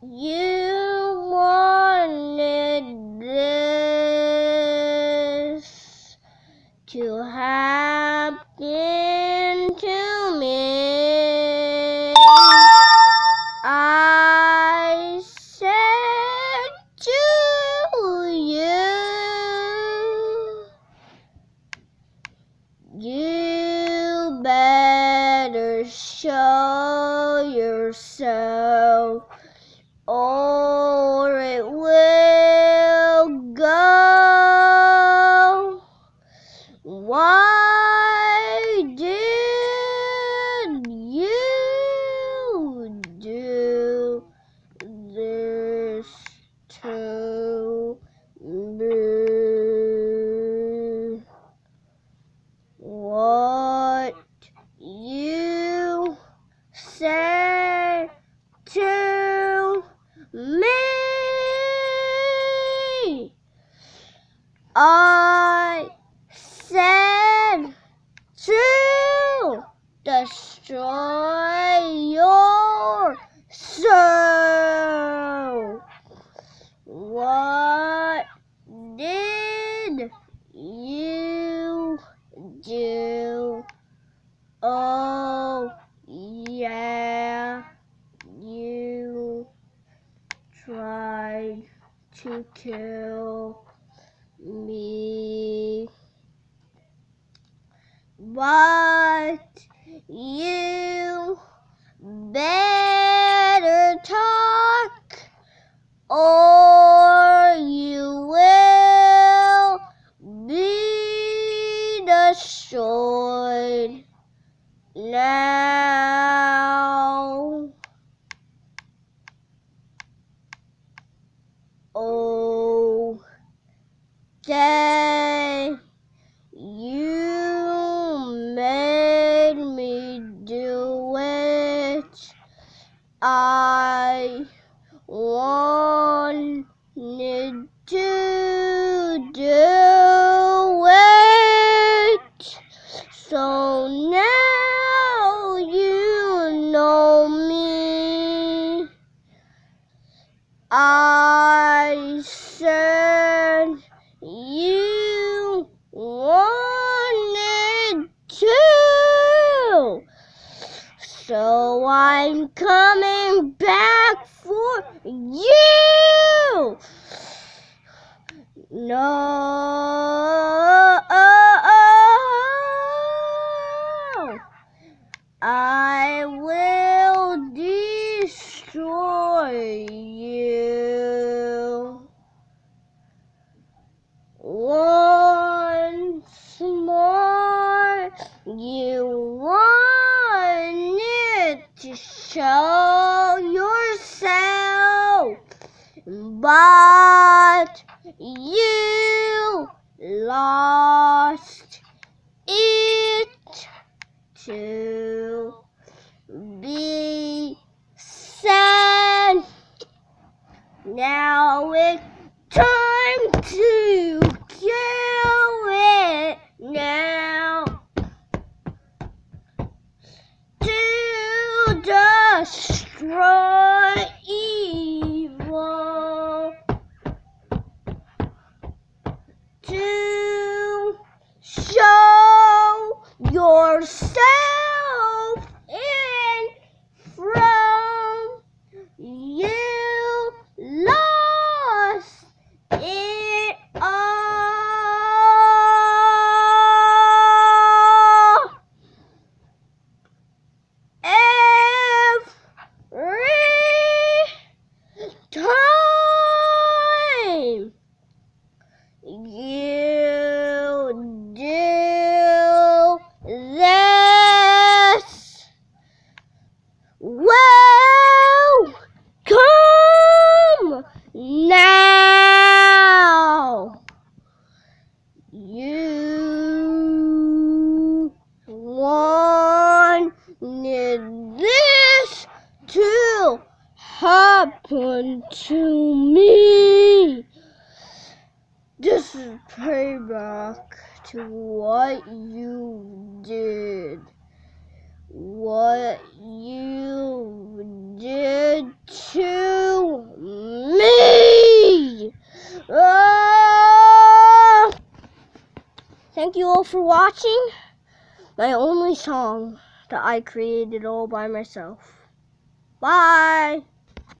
you wanted this to happen to me. I said to you, you better show yourself or it will go. Why did you do this to me? What you say to me? I said to destroy your soul. What did you do? Oh, yeah, you tried to kill me. But you better talk or you will be destroyed now. Oh, day you made me do it. I wanted to do it. So now you know me. I said you wanted to. So I'm coming back for you. No. I will destroy you. Once more, you wanted to show yourself, but you lost it to be sad. Now it's time to kill it now. To destroy evil. To show yourself in from you lost it all. Every time you do this. Well, come now. You wanted this to happen to me. This is payback to what you did. What you did to to me. Ah! Thank you all for watching. My only song that I created all by myself. Bye.